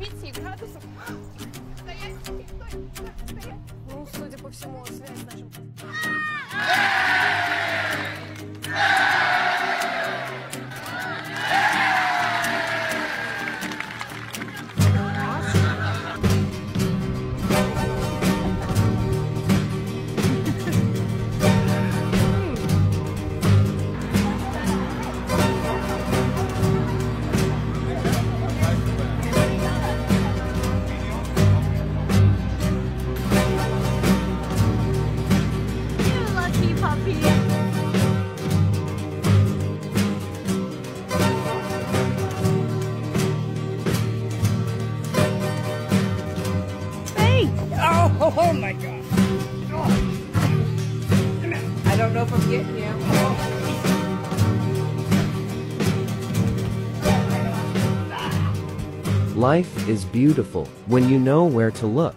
9 градусов. Стоять, стой, стоять. Ну, судя по всему, связь с нашим... Hey! Oh, oh, oh my God. I don't know if I'm getting you. Life is beautiful when you know where to look.